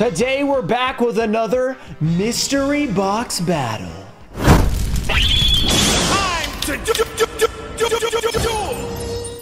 Today we're back with another mystery box battle.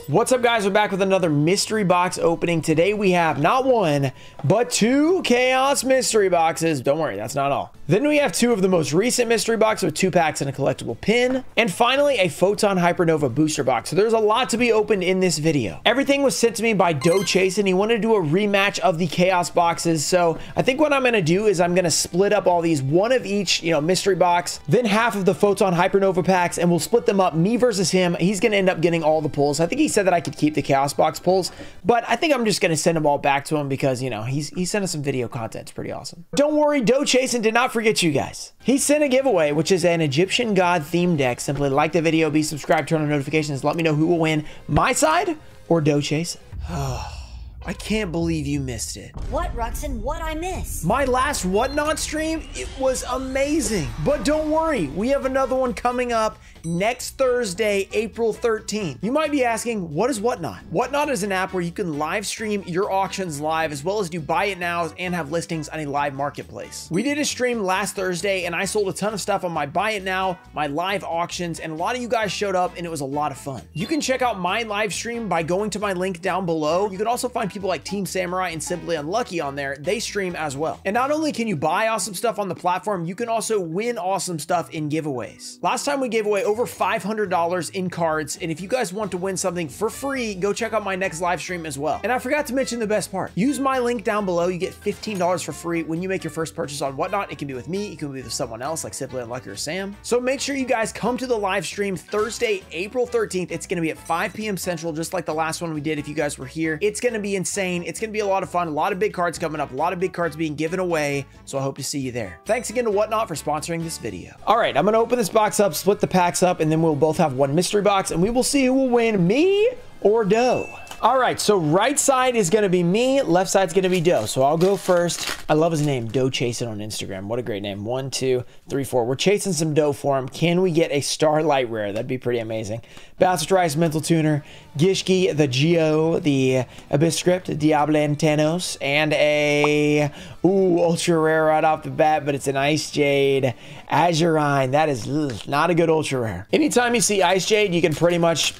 What's up guys, we're back with another mystery box opening. Today we have not one, but two Chaos mystery boxes. Don't worry, that's not all. Then we have two of the most recent mystery box with two packs and a collectible pin. And finally, a Photon Hypernova booster box. So there's a lot to be opened in this video. Everything was sent to me by Doe Chase and he wanted to do a rematch of the Chaos boxes. So I think what I'm gonna do is I'm gonna split up all these, one of each, you know, mystery box, then half of the Photon Hypernova packs, and we'll split them up, me versus him. He's gonna end up getting all the pulls. I think he said that I could keep the Chaos box pulls, but I think I'm just gonna send them all back to him because, you know, he's he sent us some video content. It's pretty awesome. Don't worry, Doe Chasen did not forget you guys. He sent a giveaway, which is an Egyptian god theme deck. Simply like the video, be subscribed, turn on notifications, let me know who will win, my side or Doe Chase. Oh. I can't believe you missed it. What, Ruxin? What I miss? My last Whatnot stream, it was amazing. But don't worry, we have another one coming up next Thursday, April 13th. You might be asking, what is Whatnot? Whatnot is an app where you can live stream your auctions live as well as do buy it nows and have listings on a live marketplace. We did a stream last Thursday and I sold a ton of stuff on my buy it now, my live auctions, and a lot of you guys showed up and it was a lot of fun. You can check out my live stream by going to my link down below. You can also find people like Team Samurai and Simply Unlucky on there. They stream as well. And not only can you buy awesome stuff on the platform, you can also win awesome stuff in giveaways. Last time we gave away over $500 in cards. And if you guys want to win something for free, go check out my next live stream as well. And I forgot to mention the best part. Use my link down below. You get $15 for free when you make your first purchase on Whatnot. It can be with me. It can be with someone else like Simply Unlucky or Sam. So make sure you guys come to the live stream Thursday, April 13th. It's going to be at 5 p.m. Central, just like the last one we did if you guys were here. It's going to be insane. It's going to be a lot of fun. A lot of big cards coming up. A lot of big cards being given away. So I hope to see you there. Thanks again to Whatnot for sponsoring this video. All right, I'm going to open this box up, split the packs up, and then we'll both have one mystery box, and we will see who will win, me or Doe. All right, so right side is to be me, left side's to be Doe. So I'll go first. I love his name, Doe Chasing on Instagram. What a great name. One, two, three, four. We're chasing some dough for him. Can we get a Starlight Rare? That'd be pretty amazing. Bastardized Mental Tuner, Gishki, the Geo, the Abyss Script, Diable Antenos, and a, ooh, Ultra Rare right off the bat, but it's an Ice Jade. Azurine, that is ugh, not a good Ultra Rare. Anytime you see Ice Jade, you can pretty much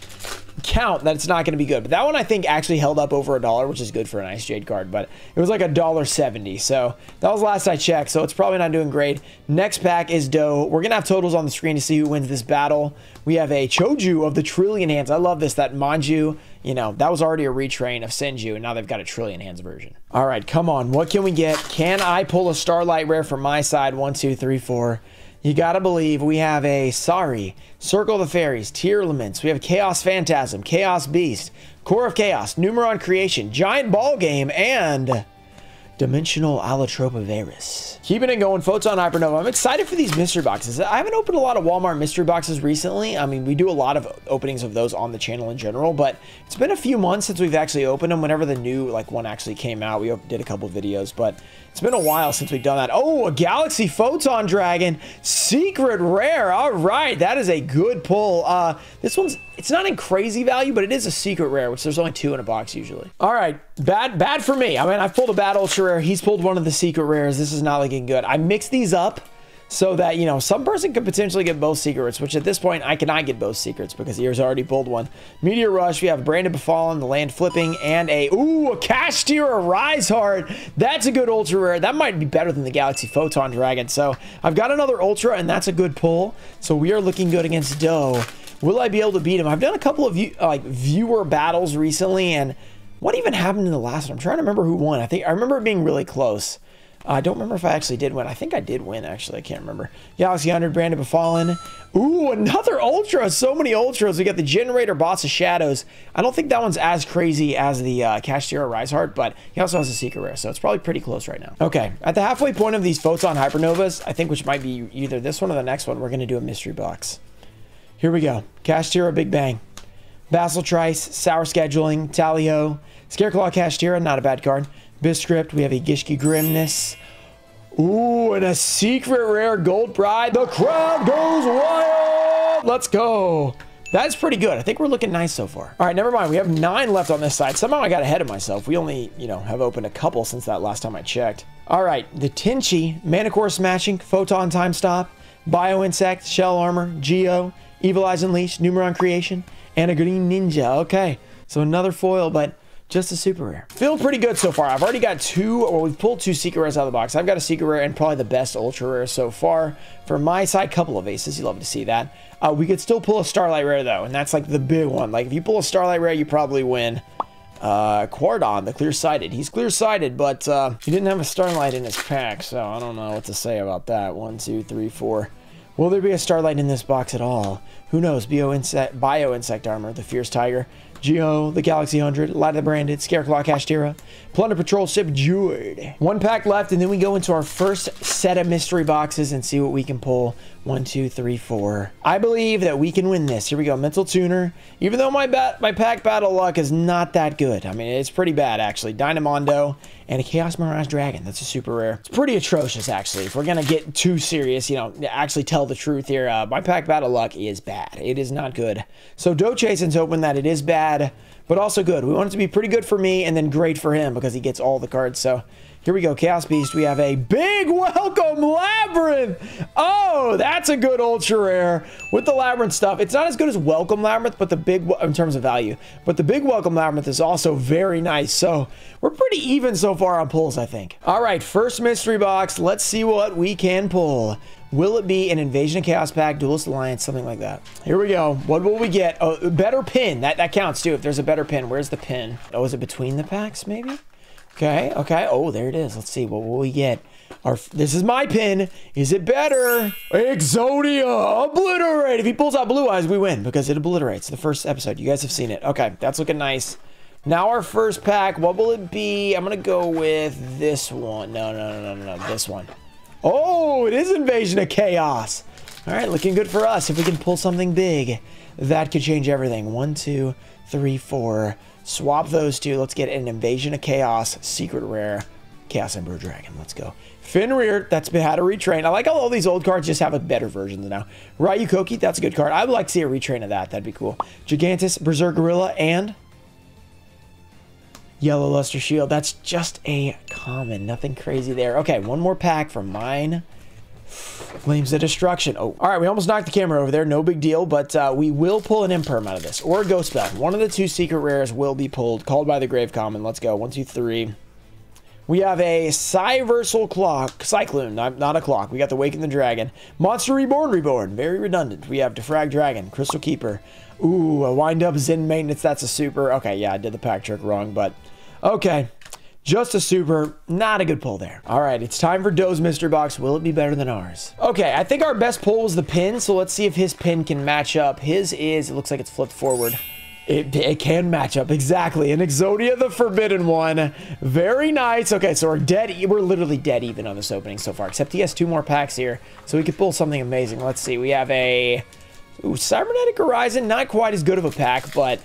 count that it's not going to be good. But that one I think actually held up over a dollar, which is good for an Ice Jade card. But it was like a dollar seventy. So that was last I checked. So it's probably not doing great. Next pack is Doe. We're gonna have totals on the screen to see who wins this battle. We have a Choju of the Trillion Hands. I love this. That Manju. You know, that was already a retrain of Senju, and now they've got a Trillion Hands version. All right, come on. What can we get? Can I pull a Starlight Rare from my side? One, two, three, four. You gotta believe we have a sorry Circle of the Fairies, Tier Elements. We have Chaos Phantasm, Chaos Beast, Core of Chaos, Numeron Creation, Giant Ball Game, and Dimensional Allotrope Varus. Keeping it going, Photon Hypernova. I'm excited for these mystery boxes. I haven't opened a lot of Walmart mystery boxes recently. I mean, we do a lot of openings of those on the channel in general, but it's been a few months since we've actually opened them. Whenever the new like one actually came out, we did a couple videos, but it's been a while since we've done that. Oh, a Galaxy Photon Dragon, secret rare. All right, that is a good pull. Uh, this one's it's not in crazy value, but it is a secret rare, which there's only two in a box usually. All right, bad bad for me. I mean, I've pulled a bad ultra rare. He's pulled one of the secret rares. This is not looking good. I mixed these up so that, you know, some person could potentially get both secrets, which at this point I cannot get both secrets because has already pulled one. Meteor Rush, we have Branded Befallen, the land flipping, and a, ooh, a Kashtira Riseheart. That's a good ultra rare. That might be better than the Galaxy Photon Dragon. So I've got another ultra, and that's a good pull. So we are looking good against Doe. Will I be able to beat him? I've done a couple of like viewer battles recently, and what even happened in the last one? I'm trying to remember who won. I think I remember it being really close. I don't remember if I actually did win. I think I did win, actually. I can't remember. Galaxy 100, Branded Befallen. Ooh, another Ultra. So many Ultras. We got the Generator Boss of Shadows. I don't think that one's as crazy as the uh, Kashtira Riseheart, but he also has a Secret Rare, so it's probably pretty close right now. Okay, at the halfway point of these Photon Hypernovas, I think which might be either this one or the next one, we're going to do a Mystery Box. Here we go. Kashtira Big Bang. Basil Trice, Sour Scheduling, Talio, Scareclaw Kashtira, not a bad card. Biscript, we have a Gishki Grimness. Ooh, and a secret rare Gold Pride. The crowd goes wild. Let's go. That's pretty good. I think we're looking nice so far. All right, never mind. We have nine left on this side. Somehow I got ahead of myself. We only, you know, have opened a couple since that last time I checked. All right, the Tenchi, Manticore Smashing, Photon Time Stop, Bio Insect, Shell Armor, Geo, Evil Eyes Unleashed, Numeron Creation, and a Green Ninja. Okay, so another foil, but just a super rare. Feel pretty good so far. I've already got two, or we've pulled two secret rares out of the box. I've got a secret rare and probably the best ultra rare so far. For my side, couple of aces. You love to see that. Uh, we could still pull a Starlight rare though, and that's like the big one. Like if you pull a Starlight rare, you probably win. Uh, Quardon, the clear-sighted. He's clear-sighted, but uh, he didn't have a Starlight in his pack, so I don't know what to say about that. One, two, three, four. Will there be a Starlight in this box at all? Who knows? Bio Insect, Bio Insect Armor, the Fierce Tiger, Geo, the Galaxy 100, Light of the Branded, Scareclaw Kashtira, Plunder Patrol Ship Jude. One pack left, and then we go into our first set of mystery boxes and see what we can pull. One, two, three, four. I believe that we can win this. Here we go. Mental Tuner. Even though my bat, my pack battle luck is not that good. I mean, it's pretty bad, actually. Dynamondo and a Chaos Mirage Dragon. That's a super rare. It's pretty atrocious, actually. If we're going to get too serious, you know, actually tell the truth here, uh, my pack battle luck is bad. It is not good. So Dochason's hoping that it is bad, but also good. We want it to be pretty good for me and then great for him because he gets all the cards. So here we go, Chaos Beast. We have a big welcome Labyrinth. Oh, that's a good ultra rare with the Labyrinth stuff. It's not as good as Welcome Labyrinth, but the big, in terms of value, but the big Welcome Labyrinth is also very nice. So we're pretty even so far on pulls, I think. All right, first mystery box. Let's see what we can pull. Will it be an Invasion of Chaos pack, Duelist Alliance, something like that? Here we go. What will we get? Oh, better pin. That, that counts too. If there's a better pin, where's the pin? Oh, is it between the packs maybe? Okay, okay. Oh, there it is. Let's see. What will we get? Our, this is my pin. Is it better? Exodia. Obliterate. If he pulls out Blue Eyes, we win because it obliterates. The first episode. You guys have seen it. Okay, that's looking nice. Now our first pack. What will it be? I'm going to go with this one. No, no, no, no, no. This one. Oh, it is Invasion of Chaos. All right, looking good for us. If we can pull something big, that could change everything. One, two, three, four. Swap those two. Let's get an Invasion of Chaos secret rare Chaos Emperor Dragon. Let's go. Fenrir, that's been had a retrain. I like how all these old cards just have a better versions now. Ryukoki, that's a good card. I would like to see a retrain of that. That'd be cool. Gigantes, Berserk Gorilla, and Yellow Luster Shield. That's just a common. Nothing crazy there. Okay, one more pack from mine. Flames of Destruction. Oh, all right. We almost knocked the camera over there. No big deal, but uh, we will pull an Imperm out of this or a Ghost Spell. One of the two secret rares will be pulled. Called by the Grave Common. Let's go. One, two, three. We have a Cyversal Clock, Cyclone, not, not a clock. We got the Waken the Dragon. Monster Reborn, Reborn, very redundant. We have Defrag Dragon, Crystal Keeper. Ooh, a Wind Up Zen Maintenance, that's a super. Okay, yeah, I did the pack trick wrong, but okay. Just a super, not a good pull there. All right, it's time for Doe's Mystery Box. Will it be better than ours? Okay, I think our best pull was the pin, so let's see if his pin can match up. His is, it looks like it's flipped forward. It, it, can match up exactly. An Exodia, the Forbidden One, very nice. Okay, so we're dead. We're literally dead even on this opening so far. Except he has two more packs here, so we could pull something amazing. Let's see. We have a ooh, Cybernetic Horizon. Not quite as good of a pack, but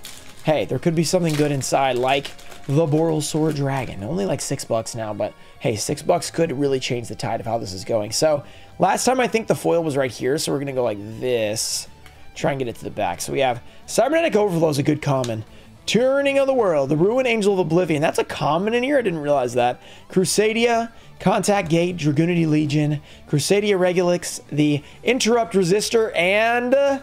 hey, there could be something good inside, like the Borrelsword Dragon. Only like six bucks now, but hey, six bucks could really change the tide of how this is going. So last time I think the foil was right here, so we're gonna go like this. Try and get it to the back. So we have Cybernetic Overflow is a good common. Turning of the World, the Ruin Angel of Oblivion. That's a common in here. I didn't realize that. Crusadia, Contact Gate, Dragoonity Legion, Crusadia Regulex, the Interrupt Resistor, and uh,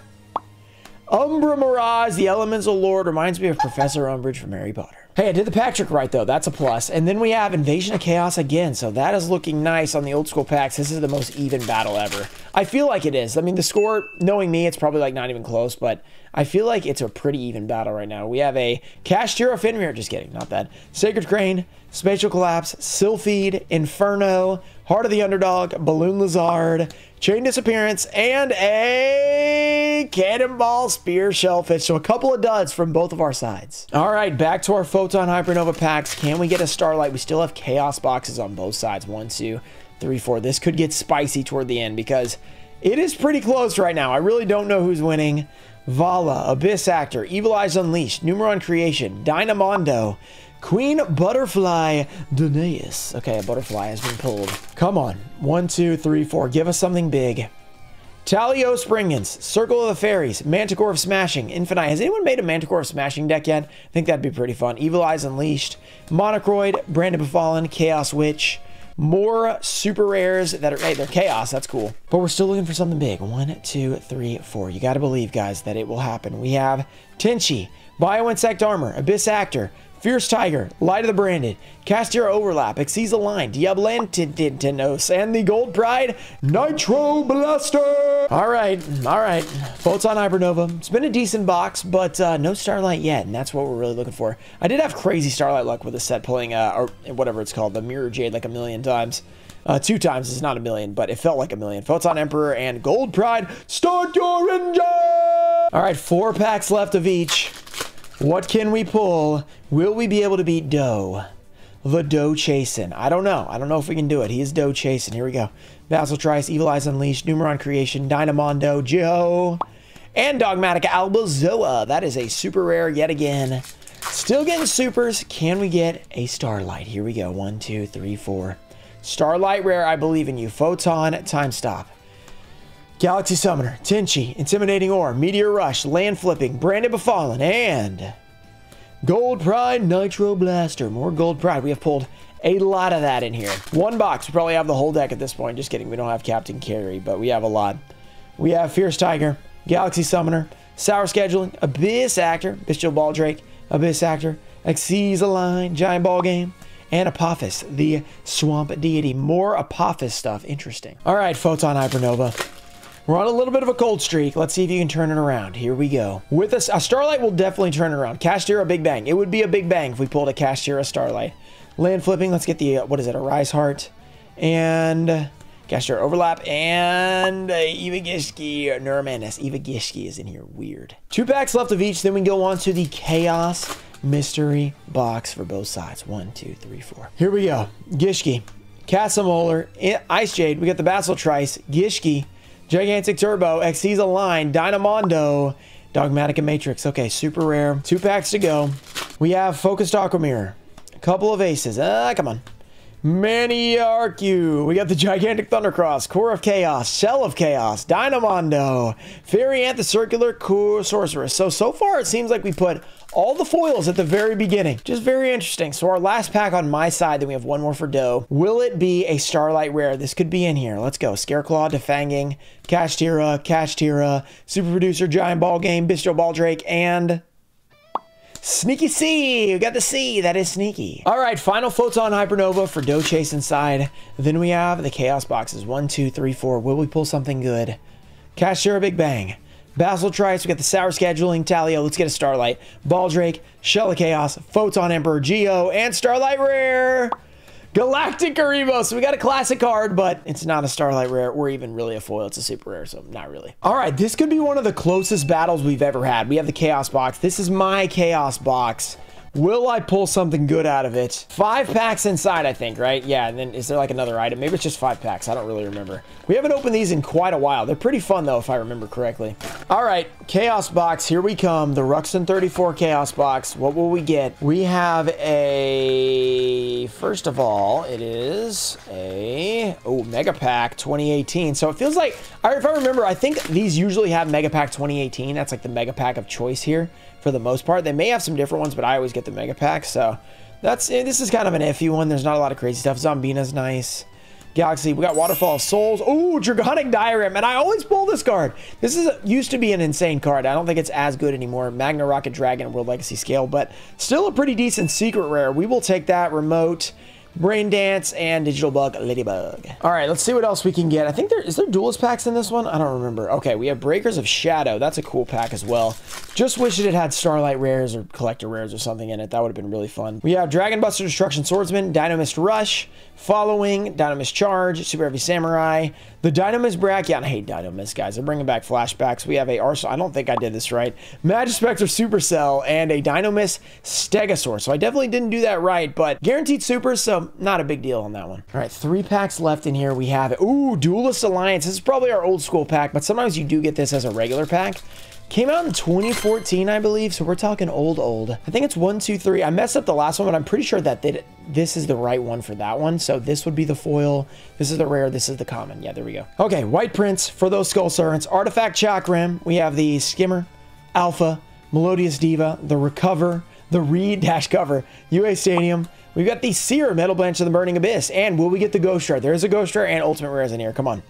Umbra Mirage, the Elemental Lord. Reminds me of Professor Umbridge from Harry Potter. Hey, I did the pack trick right, though. That's a plus. And then we have Invasion of Chaos again. So that is looking nice on the old school packs. This is the most even battle ever. I feel like it is. I mean, the score, knowing me, it's probably like not even close, but I feel like it's a pretty even battle right now. We have a Cash Kashtira Fenrir, just kidding, not that. Sacred Crane, Spatial Collapse, Sylphid, Inferno, Heart of the Underdog, Balloon Lizard, Chain Disappearance, and a Cannonball Spear Shellfish. So a couple of duds from both of our sides. All right, back to our Photon Hypernova packs. Can we get a Starlight? We still have Chaos boxes on both sides. One, two, three, four. This could get spicy toward the end because it is pretty close right now. I really don't know who's winning. Vala, Abyss Actor, Evil Eyes Unleashed, Numeron Creation, Dynamondo, Queen Butterfly Danaeus. Okay, a butterfly has been pulled. Come on. One, two, three, four. Give us something big. Talio Springens, Circle of the Fairies, Manticore of Smashing, Infinite. Has anyone made a Manticore of Smashing deck yet? I think that'd be pretty fun. Evil Eyes Unleashed, Monocroid, Branded Befallen, Chaos Witch, more super rares that are, hey, they're chaos. That's cool. But we're still looking for something big. One, two, three, four. You got to believe, guys, that it will happen. We have Tenchi, Bioinsect Armor, Abyss Actor, Fierce Tiger, Light of the Branded, Kashtira Overlap, Exceeds Line, Diablantinos, and the Gold Pride Nitro Blaster. All right, all right. Photon Hypernova. It's been a decent box, but uh, no Starlight yet, and that's what we're really looking for. I did have crazy Starlight luck with the set pulling, uh, or whatever it's called, the Mirror Jade like a million times. Uh, two times is not a million, but it felt like a million. Photon Emperor and Gold Pride. Start your engine! All right, four packs left of each. What can we pull? Will we be able to beat Doe? The Doe Chasing. I don't know. I don't know if we can do it. He is Doe Chasing. Here we go. Basil Trice, Evil Eyes Unleashed, Numeron Creation, Dynamondo, Joe, and Dogmatic Albazoa. That is a super rare yet again. Still getting supers. Can we get a Starlight? Here we go. One, two, three, four. Starlight rare, I believe in you. Photon, time stop. Galaxy Summoner, Tenchi, Intimidating Ore, Meteor Rush, Land Flipping, Branded Befallen, and Gold Pride Nitro Blaster. More Gold Pride. We have pulled a lot of that in here. One box. We probably have the whole deck at this point. Just kidding. We don't have Captain Carrie, but we have a lot. We have Fierce Tiger, Galaxy Summoner, Sour Scheduling, Abyss Actor, Bystial Baldrake, Abyss Actor, Exceeds Line, Giant Ball Game, and Apophis, the Swamp Deity. More Apophis stuff. Interesting. All right, Photon Hypernova. We're on a little bit of a cold streak. Let's see if you can turn it around. Here we go. With a, a Starlight will definitely turn it around. Kashtira Big Bang. It would be a Big Bang if we pulled a Kashtira Starlight. Land flipping. Let's get the, uh, what is it, a Riseheart. And Kashtira Overlap. And uh, Eva Gishki, Neuromantis. Eva Gishki is in here. Weird. Two packs left of each. Then we go on to the Chaos Mystery Box for both sides. One, two, three, four. Here we go. Gishki. Casamolar. Ice Jade. We got the Basil Trice. Gishki. Gigantic Turbo, Exceeds Line, Dynamondo, Dogmatic and Matrix. Okay, super rare. Two packs to go. We have Focused Aqua Mirror. A couple of aces. Ah, come on. Maniarchu. We got the Gigantic Thundercross, Core of Chaos, Shell of Chaos, Dynamondo, Fairy the Circular, Core Sorceress. So, so far it seems like we put all the foils at the very beginning. Just very interesting. So our last pack on my side, then we have one more for Doe. Will it be a Starlight Rare? This could be in here. Let's go. Scareclaw, Defanging, Kashtira, Kashtira, Super Producer, Giant Ball Game, Bystial Baldrake, and Sneaky C! We got the C. That is sneaky. All right, final Photon Hypernova for Doe Chase inside. Then we have the Chaos boxes. One, two, three, four. Will we pull something good? Kashtira Big Bang. Basil Trice, we got the Sour Scheduling, Talio, let's get a Starlight, Baldrake, Shell of Chaos, Photon Emperor, Geo, and Starlight Rare! Galactic Kuriboh. So we got a classic card, but it's not a Starlight Rare or even really a foil. It's a super rare, so not really. All right, this could be one of the closest battles we've ever had. We have the Chaos box. This is my Chaos box. Will I pull something good out of it? Five packs inside, I think, right? Yeah, and then is there like another item? Maybe it's just five packs. I don't really remember. We haven't opened these in quite a while. They're pretty fun, though, if I remember correctly. All right, Chaos Box. Here we come. The Ruxin 34 Chaos Box. What will we get? We have a... First of all, it is a... Oh, Mega Pack 2018. So it feels like... If I remember, I think these usually have Mega Pack 2018. That's like the Mega Pack of choice here for the most part. They may have some different ones, but I always get the Mega Pack, so that's this is kind of an iffy one. There's not a lot of crazy stuff. Zombina's nice. Galaxy, we got Waterfall of Souls. Ooh, Dragonic Diorama, and I always pull this card. This is a, used to be an insane card. I don't think it's as good anymore. Magna Rocket Dragon, World Legacy scale, but still a pretty decent secret rare. We will take that remote. Brain Dance, and Digital Bug Ladybug. All right, let's see what else we can get. I think there is there duelist packs in this one. I don't remember. Okay, we have Breakers of Shadow. That's a cool pack as well. Just wish it had had Starlight rares or Collector rares or something in it. That would have been really fun. We have Dragon Buster Destruction Swordsman, Dinomist Rush, Following, Dinomist Charge, Super Heavy Samurai, the Dinomist Brachion. I hate guys. They're bringing back flashbacks. We have a Arsenal. I don't think I did this right. Magispector Supercell and a Dinomist Stegosaur. So I definitely didn't do that right, but guaranteed super, so Um, not a big deal on that one. All right, three packs left in here. We have. Ooh, Duelist Alliance. This is probably our old school pack, but sometimes you do get this as a regular pack. Came out in 2014, I believe. So we're talking old, old. I think it's one, two, three. I messed up the last one, but I'm pretty sure that they, this is the right one for that one. So this would be the foil. This is the rare. This is the common. Yeah, there we go. Okay, white prints for those skull servants. Artifact Chakram. We have the Skimmer, Alpha, Melodious Diva, the Recover, the Reed Dash Cover, UA Stadium. We've got the Seer, Metal Blanch of the Burning Abyss. And will we get the Ghost Shard? There's a Ghost Shard and Ultimate Rares in here. Come on.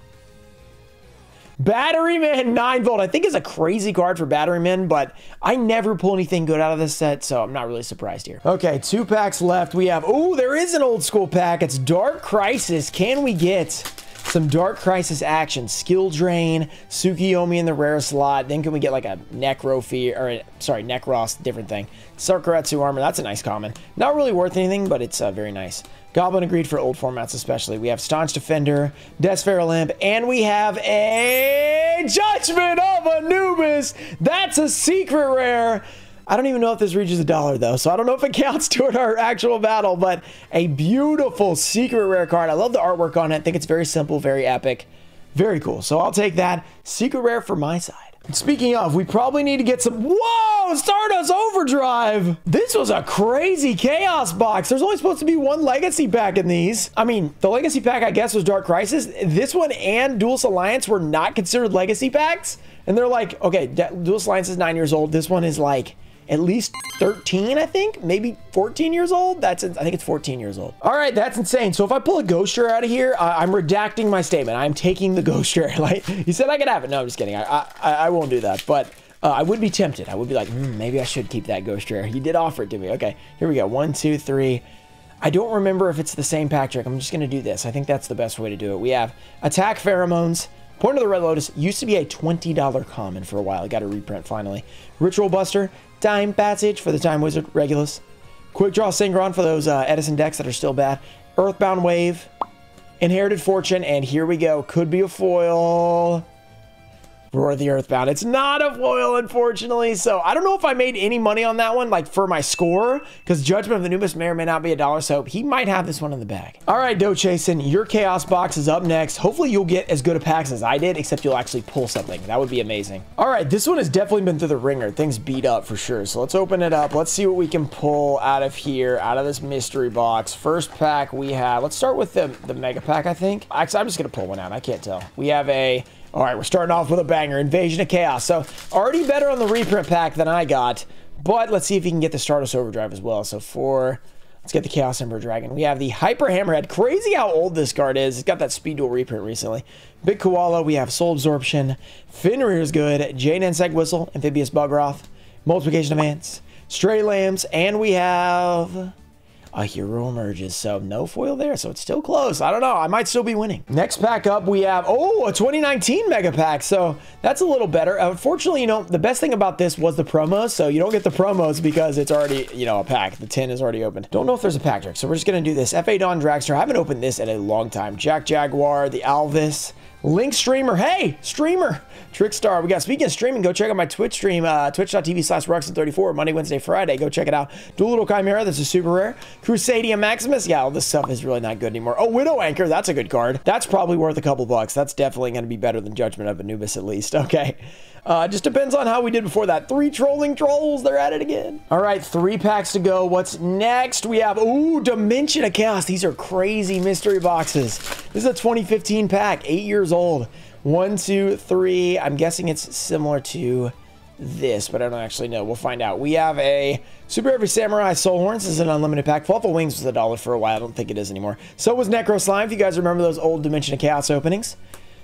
Battery Man 9 Volt. I think is a crazy card for Batteryman, but I never pull anything good out of this set, so I'm not really surprised here. Okay, two packs left. We have, oh, there is an old school pack. It's Dark Crisis. Can we get some Dark Crisis action? Skill Drain, Tsukiyomi in the rare slot. Then can we get like a Necrophy, or a, sorry, Necros, different thing. Sakuretsu Armor, that's a nice common. Not really worth anything, but it's uh, very nice. Goblin agreed for old formats especially. We have Staunch Defender, Deathsphere Limp, and we have a Judgment of Anubis. That's a secret rare. I don't even know if this reaches a dollar though, so I don't know if it counts toward our actual battle, but a beautiful secret rare card. I love the artwork on it. I think it's very simple, very epic, very cool. So I'll take that secret rare for my side. Speaking of, we probably need to get some... Whoa! Stardust Overdrive! This was a crazy Chaos box. There's only supposed to be one Legacy pack in these. I mean, the Legacy pack, I guess, was Dark Crisis. This one and Duelist Alliance were not considered Legacy packs. And they're like, okay, Duelist Alliance is nine years old. This one is like at least 13, I think, maybe 14 years old. That's, I think it's 14 years old. All right, that's insane. So if I pull a ghost rare out of here, I, am redacting my statement. I'm taking the ghost rare. Like you said, I could have it. No, I'm just kidding. I, I, I won't do that. But uh, I would be tempted. I would be like, hmm, maybe I should keep that ghost rare. You did offer it to me. Okay, here we go. One, two, three. I don't remember if it's the same pack trick. I'm just going to do this. I think that's the best way to do it. We have Attack Pheromones. Point of the Red Lotus used to be a $20 common for a while. Got a reprint finally. Ritual Buster, Time Passage for the Time Wizard Regulus. Quick Draw Synchron for those uh, Edison decks that are still bad. Earthbound Wave. Inherited Fortune. And here we go. Could be a foil. Roar the Earthbound. It's not a foil, unfortunately. So I don't know if I made any money on that one, like for my score, because Judgment of the Anubis may or may not be a dollar. So he might have this one in the bag. All right, Do Chasen, your Chaos box is up next. Hopefully you'll get as good a packs as I did, except you'll actually pull something. That would be amazing. All right, this one has definitely been through the ringer. Things beat up for sure. So let's open it up. Let's see what we can pull out of here, out of this mystery box. First pack we have, let's start with the, the mega pack, I think. Actually, I'm just going to pull one out. I can't tell. We have a all right, we're starting off with a banger, Invasion of Chaos. So already better on the reprint pack than I got, but let's see if you can get the Stardust Overdrive as well. So for, let's get the Chaos Emperor Dragon. We have the Hyper Hammerhead. Crazy how old this card is. It's got that Speed Duel reprint recently. Big Koala, we have Soul Absorption. Fenrir is good. Jade Insect Whistle, Amphibious Bugroth, Multiplication of Ants, Stray Lambs, and we have a hero emerges. So no foil there. So it's still close. I don't know. I might still be winning. Next pack up, we have, oh, a 2019 mega pack. So that's a little better. Unfortunately, you know, the best thing about this was the promos. So you don't get the promos because it's already, you know, a pack. The tin is already opened. Don't know if there's a pack trick. So we're just going to do this. FA Don Dragster. I haven't opened this in a long time. Jack Jaguar, the Alvis, Link Streamer. Hey, streamer. Trickstar. We got, speaking of streaming, go check out my Twitch stream, uh, twitch.tv slash Ruxin34, Monday, Wednesday, Friday. Go check it out. Dual Little Chimera. This is super rare. Crusadia Maximus. Yeah, all this stuff is really not good anymore. Oh, Widow Anchor. That's a good card. That's probably worth a couple bucks. That's definitely going to be better than Judgment of Anubis, at least. Okay. Uh, just depends on how we did before that. Three trolling trolls. They're at it again. All right, three packs to go. What's next? We have, ooh, Dimension of Chaos. These are crazy mystery boxes. This is a 2015 pack, eight years old. One, two, three. I'm guessing it's similar to this, but I don't actually know. We'll find out. We have a Super Heavy Samurai Soul Horns. This is an unlimited pack. Fluffal Wings was a dollar for a while. I don't think it is anymore. So was Necro Slime, if you guys remember those old Dimension of Chaos openings.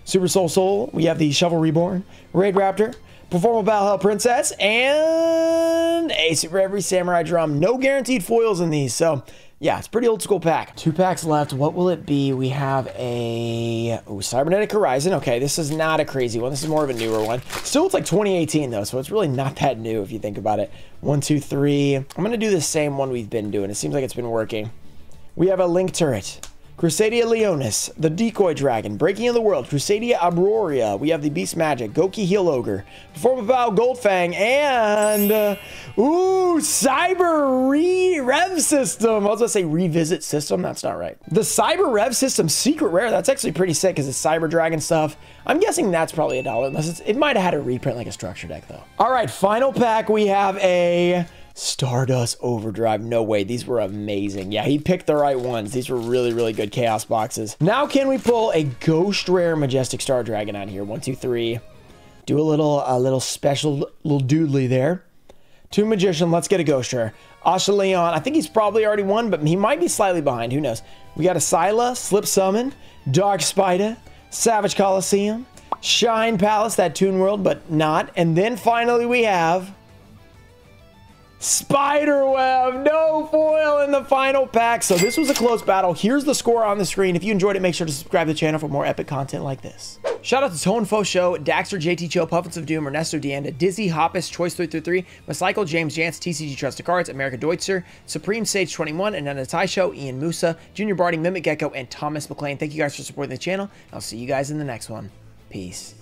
Super Soul Soul. We have the Shovel Reborn, Raid Raptor, Performable Battle Princess, and a Super Heavy Samurai Drum. No guaranteed foils in these, so yeah, it's pretty old school pack. Two packs left. What will it be? We have a ooh, Cybernetic Horizon. Okay, this is not a crazy one. This is more of a newer one. Still, it's like 2018 though, so it's really not that new if you think about it. One, two, three. I'm gonna do the same one we've been doing. It seems like it's been working. We have a Link Turret. Crusadia Leonis, the Decoy Dragon, Breaking of the World, Crusadia Abroria, we have the Beast Magic, Goki Heel Ogre, Perform Bow Goldfang, and, uh, ooh, Cyber Re Rev System. I was gonna say Revisit System, that's not right. The Cyber Rev System Secret Rare, that's actually pretty sick because it's Cyber Dragon stuff. I'm guessing that's probably a dollar, unless it might have had a reprint like a structure deck though. All right, final pack, we have a Stardust Overdrive. No way. These were amazing. Yeah, he picked the right ones. These were really, really good Chaos boxes. Now, can we pull a Ghost Rare Majestic Star Dragon on here? One, two, three. Do a little, a little special little doodly there. Two Magician. Let's get a Ghost Rare. Asha Leon. I think he's probably already won, but he might be slightly behind. Who knows? We got a Syla, Slip Summon, Dark Spider, Savage Coliseum, Shine Palace, that Toon World, but not. And then finally we have Spiderweb, no foil in the final pack. So this was a close battle. Here's the score on the screen. If you enjoyed it, make sure to subscribe to the channel for more epic content like this. Shout out to Tone Fo Show, Daxter, JT Chill, Puffins of Doom, Ernesto Deanda, Dizzy, Hoppus, Choice333, Macycle, James Jance, TCG Trusted Cards, America Deutzer, Supreme Sage 21, Ananda Tai Show, Ian Musa, Junior Barty, Mimic Gecko, and Thomas McLean. Thank you guys for supporting the channel. I'll see you guys in the next one. Peace.